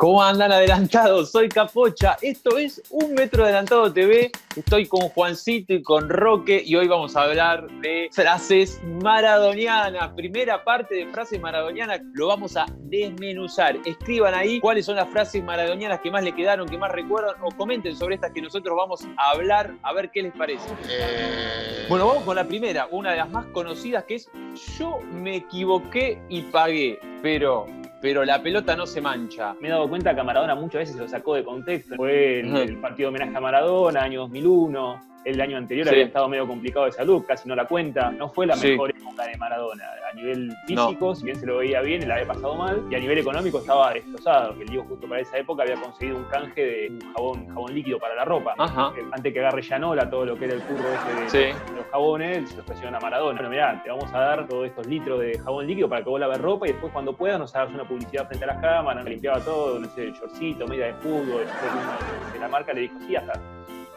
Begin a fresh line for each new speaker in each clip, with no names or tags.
¿Cómo andan adelantados? Soy Capocha. Esto es Un Metro Adelantado TV. Estoy con Juancito y con Roque y hoy vamos a hablar de frases maradonianas. Primera parte de frases maradonianas lo vamos a desmenuzar. Escriban ahí cuáles son las frases maradonianas que más le quedaron, que más recuerdan o comenten sobre estas que nosotros vamos a hablar a ver qué les parece.
Eh,
Bueno, vamos con la primera, una de las más conocidas que es Yo me equivoqué y pagué, pero, pero la pelota no se mancha.
Me he dado cuenta que Maradona muchas veces se lo sacó de contexto. Fue el, el partido de homenaje a Maradona, año 2001. El año anterior
Sí.
había estado medio complicado de salud, casi no la cuenta. No fue la
Sí.
mejor época de Maradona. A nivel físico, si bien se lo veía bien, la había pasado mal. Y a nivel económico estaba destrozado. Que el Diego justo para esa época había conseguido un canje de un jabón, jabón líquido para la ropa.
Ajá.
Que Antes que agarre Yanola, todo lo que era el curro ese de,
Sí.
los jabones, se lo ofrecieron a Maradona. Bueno, mirá, te vamos a dar todos estos litros de jabón líquido para que vos laves ropa y después cuando puedas nos hagas una publicidad frente a las cámaras, limpiaba todo, no sé, shortcito, media de fútbol, de la marca le dijo, sí, hasta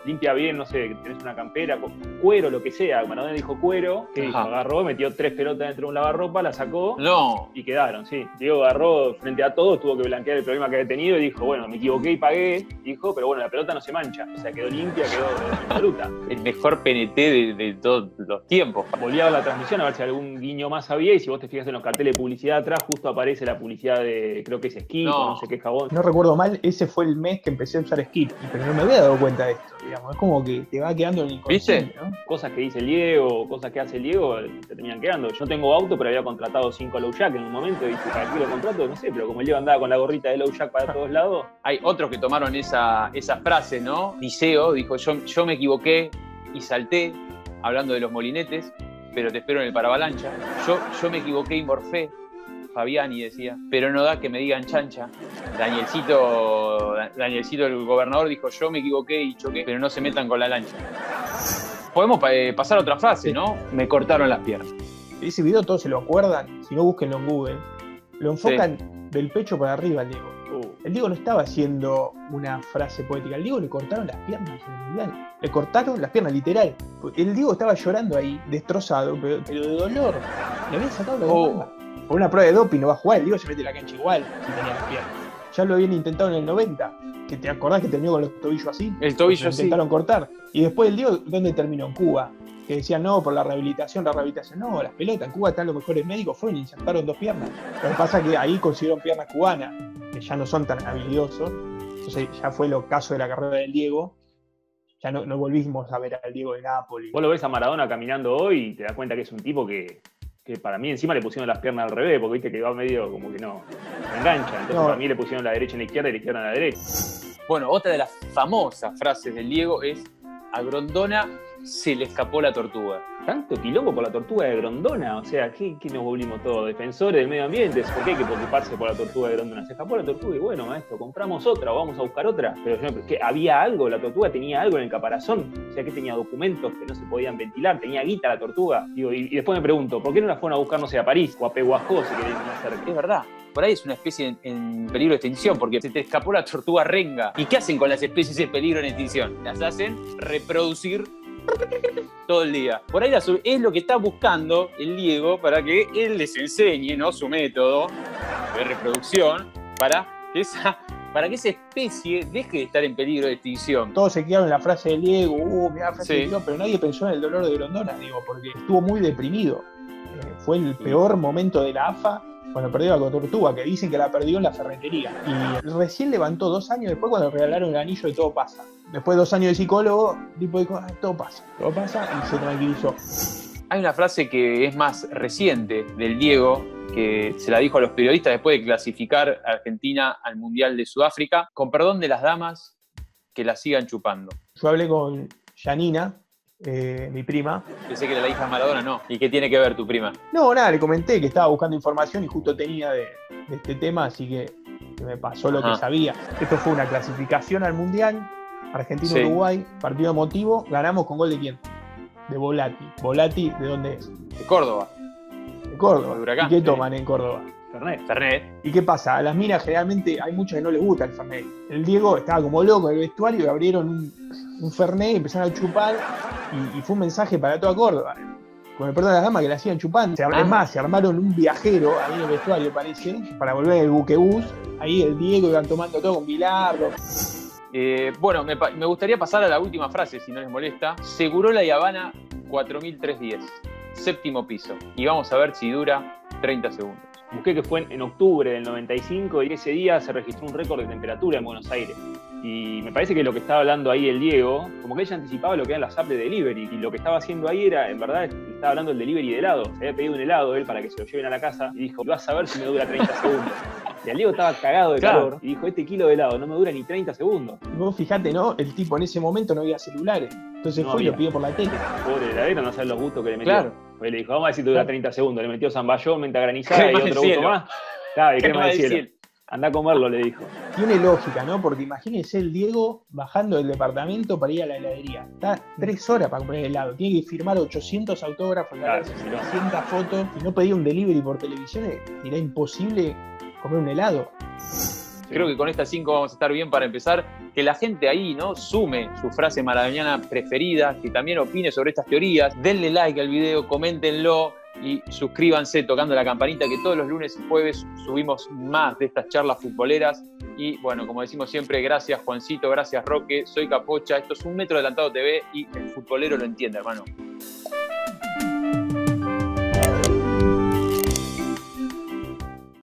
limpia bien, no sé, tenés una campera, cuero, lo que sea. Maradona dijo cuero, que dijo, agarró, metió tres pelotas dentro de un lavarropa, la sacó
No,
y quedaron, sí. Diego agarró frente a todos, tuvo que blanquear el problema que había tenido y dijo, bueno, me equivoqué y pagué, dijo, pero bueno, la pelota no se mancha, o sea, quedó limpia, quedó absoluta.
el mejor PNT de, de todos los tiempos.
Volví a ver la transmisión a ver si algún guiño más había y si vos te fijas en los carteles de publicidad atrás, justo aparece la publicidad de, creo que es Skip
No.
o no sé qué jabón.
No recuerdo mal, ese fue el mes que empecé a usar Skip, pero no me había dado cuenta de esto, digamos. Es como que te va quedando en el inconsciente, ¿no?
Cosas que dice el Diego, cosas que hace el Diego, te terminan quedando. Yo tengo auto, pero había contratado cinco Low Jack en un momento y dije, ¿para qué lo contrato? No sé, pero como el Diego andaba con la gorrita de Low Jack para todos lados,
Hay otros que tomaron esa, esa frase, ¿no? Liceo dijo, yo, yo me equivoqué y salté, hablando de los molinetes, pero te espero en el paravalancha. Yo, yo me equivoqué y morfé. Fabiani decía, pero no da que me digan chancha. Danielcito, Danielcito, el gobernador, dijo, yo me equivoqué y choqué, pero no se metan con la lancha. Podemos eh, pasar a otra frase,
Sí.
¿no? Me cortaron las piernas.
Ese video todos se lo acuerdan, si no búsquenlo en Google. Lo enfocan del pecho para arriba al Diego.
uh,
El Diego no estaba haciendo una frase poética, al Diego le cortaron las piernas en el mundial. Le cortaron las piernas, literal. El Diego estaba llorando ahí, destrozado, pero, pero de dolor. Le habían sacado la
Oh.
Por una prueba de doping no va a jugar, el Diego se mete en la cancha igual si tenía las piernas. Ya lo habían intentado en el 90, que te acordás que terminó con los tobillos así.
El tobillo
Lo
así.
intentaron cortar. Y después el Diego, ¿dónde terminó? En Cuba. Que decían, no, por la rehabilitación, la rehabilitación. No, las pelotas. En Cuba están los mejores médicos, fueron y insertaron dos piernas. Lo que pasa es que ahí consiguieron piernas cubanas, que ya no son tan habilidosos. Entonces ya fue el ocaso de la carrera del Diego. Ya no, no volvimos a ver al Diego de Nápoles.
vos lo ves a Maradona caminando hoy y te das cuenta que es un tipo que, que para mí encima le pusieron las piernas al revés, porque viste que va medio como que no engancha. Entonces
No.
para mí le pusieron la derecha en la izquierda y la izquierda en la derecha.
Bueno, otra de las famosas frases del Diego es, a Grondona se le escapó la tortuga.
Tanto quilombo por la tortuga de Grondona, o sea, ¿qué, qué nos volvimos todos? Defensores del medio ambiente, ¿por qué hay que preocuparse por la tortuga de Grondona? Se escapó la tortuga y bueno, maestro, compramos otra o vamos a buscar otra. Pero yo, ¿qué? había algo, la tortuga tenía algo en el caparazón, o sea, que tenía documentos que no se podían ventilar, tenía guita la tortuga. Y, después me pregunto, ¿por qué no la fueron a buscar, no sé, a París o a Peguajó, si cerca?
Es verdad. Por ahí es una especie en, en peligro de extinción, porque se te escapó la tortuga renga. ¿Y qué hacen con las especies en peligro de extinción? Las hacen reproducir todo el día. Por ahí la es lo que está buscando el Diego para que él les enseñe ¿no? su método de reproducción para que, esa, para que esa especie deje de estar en peligro de extinción.
Todos se quedaron en la frase del Diego, uh, mirá frase
Sí.
Diego, pero nadie pensó en el dolor de Grondona, digo, porque estuvo muy deprimido. Eh, fue el peor momento de la AFA cuando perdió la Tortuga, que dicen que la perdió en la ferretería. Y recién levantó dos años después cuando le regalaron el anillo de todo pasa. Después de dos años de psicólogo, tipo dijo, "Ah, todo pasa, todo pasa, y se tranquilizó.
Hay una frase que es más reciente del Diego, que se la dijo a los periodistas después de clasificar a Argentina al Mundial de Sudáfrica, con perdón de las damas, que la sigan chupando.
Yo hablé con Janina, eh, mi prima.
Pensé que era la hija de Maradona, no. ¿Y qué tiene que ver tu prima?
No, nada, le comenté que estaba buscando información y justo tenía de, de este tema, así que, que me pasó lo que sabía. Esto fue una clasificación al Mundial,
Sí.
Argentina-Uruguay, partido emotivo, ganamos con gol de quién? De Volati. Volati, ¿de dónde es?
De Córdoba.
De Córdoba.
De Huracán,
¿Y qué
sí.
toman en Córdoba?
Fernet.
Fernet.
¿Y qué pasa? A las minas generalmente hay muchas que no les gusta el Fernet. El Diego estaba como loco en el vestuario y abrieron un, un Fernet y empezaron a chupar y, y fue un mensaje para toda Córdoba. con el perdón de las damas que la hacían chupando. Se,
Ah.
Es más, se armaron un viajero ahí en el vestuario, parece, para volver el buquebús. Ahí el Diego iban tomando todo con Bilardo.
Eh, bueno, me, gustaría pasar a la última frase, si no les molesta. Segurola y Habana 4310, séptimo piso. Y vamos a ver si dura 30 segundos.
Busqué que fue en, en octubre del 95 y ese día se registró un récord de temperatura en Buenos Aires. Y me parece que lo que estaba hablando ahí el Diego, como que ella anticipaba lo que eran las apps de delivery. Y lo que estaba haciendo ahí era, en verdad, estaba hablando del delivery de helado. Se había pedido un helado él para que se lo lleven a la casa y dijo, vas a ver si me dura 30 segundos. Y el Diego estaba cagado de
Claro.
calor y dijo, este kilo de helado no me dura ni 30 segundos.
Y vos fijate, ¿no? El tipo en ese momento no había celulares. Entonces
No
fue y lo pidió por la tele.
Pobre heladero, no sabe los gustos que le metió.
Claro.
Pues le dijo, vamos a ver si te dura
Claro.
30 segundos. Le metió zamballón, menta granizada y otro gusto más. Claro, y crema
Crema
del
del
cielo. Anda a comerlo, le dijo.
Tiene lógica, ¿no? Porque imagínese el Diego bajando del departamento para ir a la heladería. Está tres horas para comprar helado. Tiene que firmar 800 autógrafos,
Claro,
sacarse
sí, no.
600 fotos. Si no pedía un delivery por televisión, era imposible comer un helado.
Creo que con estas cinco vamos a estar bien para empezar. Que la gente ahí, ¿no? Sume su frase maradoniana preferida, que también opine sobre estas teorías. Denle like al video, coméntenlo y suscríbanse tocando la campanita que todos los lunes y jueves subimos más de estas charlas futboleras. Y bueno, como decimos siempre, gracias Juancito, gracias Roque, soy Capocha, esto es un metro adelantado TV y el futbolero lo entiende, hermano.